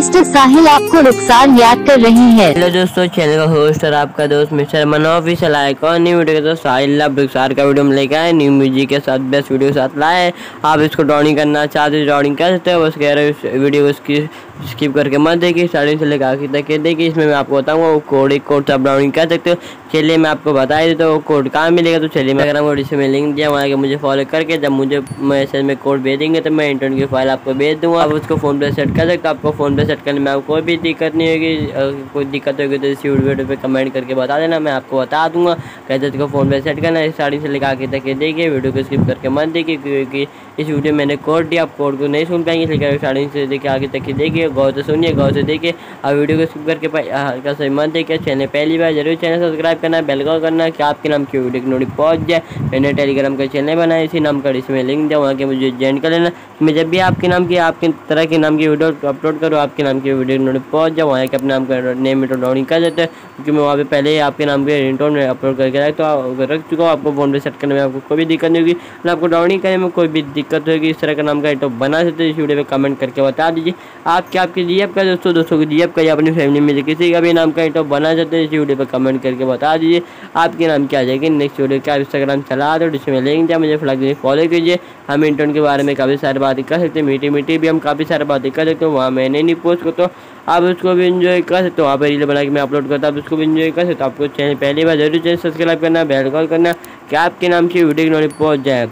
Mister साहिल आपको रुखसार याद कर रही है। हेलो दोस्तों, चैनल का होस्ट और आपका दोस्त मिस्टर मनो आए कौन न्यू वीडियो के दोस्त साहिल रुखसार का वीडियो लेके आए। न्यू म्यूज़िक के साथ बेस्ट वीडियो के साथ लाए। आप इसको ड्राइंग करना चाहते हो ड्राइंग कर सकते हो। बस कह रहे वीडियो उसकी स्किप करके मत देखिए। स्टार्टिंग से लेकर आखिर तक देखिए। इसमें मैं आपको बताऊँगा, वो कोड एक कोड से आप डाउनलोड कर सकते हो। चलिए मैं आपको बता देता हूँ, वो कोड कहाँ मिलेगा। तो चलिए मैं अगर डिस्क्रिप्शन में लिंक दिया। वहाँ के मुझे फॉलो करके जब मुझे मैसेज में कोड भेजेंगे तो मैं इंटरनेट की फ़ाइल आपको भेज दूँगा। आप उसको फ़ोन पे सेट कर सकते हो। आपको फ़ोन पे सेट करने में आपको कोई भी दिक्कत नहीं होगी कोई दिक्कत होगी तो इसी वीडियो पे कमेंट करके बता देना, मैं आपको बता दूँगा। कैसे इसको फ़ोन पे सेट करना है स्टार्टिंग से लेकर आगे तक देखिए, वीडियो को स्किप करके मत देखिए, क्योंकि इस वीडियो मैंने कोड दिया, आप कोड को नहीं सुन पाएँगे लेकिन स्टार्टिंग से देखिए, आगे तक देखिए, गौर से सुनिए, गौर से देखिए। और वीडियो को स्किप करके हल्का सा मत देखिए, चैनल पहली बार ज़रूर चैनल सब्सक्राइब करना बेल कॉल करना, कि आपके नाम की वीडियो की नोटिस पहुँच जाए। मैंने टेलीग्राम का चैनल बनाया, इसी नाम का इसमें लिंक दिया, वहाँ के मुझे ज्वाइन कर लेना। मैं जब भी आपके नाम की, आपके तरह के नाम की वीडियो अपलोड करूँ, आपके नाम की वीडियो नोटिस पहुँच जाए, वहाँ के अपने नाम का नेम डाउनलोड कर देते हैं। क्योंकि मैं वहाँ पे पहले ही आपके नाम के रिंगटोन में अपलोड करके रख तो रख चुका हूँ, आपको फ़ोन पे सेट करने में आपको कोई भी दिक्कत नहीं होगी। आपको डाउनलोड करने में कोई भी दिक्कत होगी, इस तरह का नाम का तो बना सकते हो, इस वीडियो पे कमेंट करके बता दीजिए। आप क्या आपके जी का दोस्तों दोस्तों को जी का या अपनी फैमिली में किसी का भी नाम का तो बना सकते हैं, इस वीडियो पर कमेंट करके बता दीजिए। आपके नाम क्या आ जाएगी नेक्स्ट वीडियो क्या इंस्टाग्राम चला दो जिसमें लिंक दिया, मुझे फ्लैग फॉलो कीजिए हम इंटर्न के बारे में काफ़ी सारी बातें कर सकते हैं मीठी मीठी भी हम काफ़ी सारी बातें कर सकते हैं, वहाँ मैंने नहीं पोस्ट करता आप उसको भी इन्जॉय कर सकते हो पर रील बना के मैं अपलोड करता हूँ, आप उसको भी इन्जॉय कर सकते हो। आपको चैनल पहली बार ज़रूर चैनल सब्सक्राइब करना बेल कॉल करना, कि आपके नाम से वीडियो की नोटिस पहुँच जाए।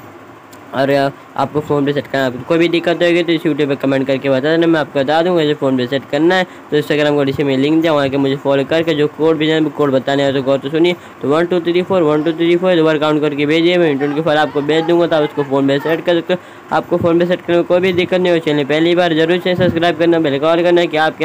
और आपको फ़ोन पे सेट करना कोई भी दिक्कत होगी तो इस यूट्यूब पे कमेंट करके बता देना, मैं आपको बता दूँगा जो फ़ोन पे सेट करना है। तो इंस्टाग्राम को नीचे में लिंक दिया, वहाँ के मुझे फॉलो करके जो कोड भेजना है कोड बताने है तो गौर तो सुनिए। तो one two three four one two three four दोबारा काउंट करके भेजिए, मैं की फ़ाइल आपको भेज दूँगा तो आप उसको फ़ोन पे सेट कर सकते हो। आपको फ़ोन पे सेट करने में कोई भी दिक्कत नहीं हो चलिए, पहली बार ज़रूर से सब्सक्राइब करना बेल कॉल करना कि आपके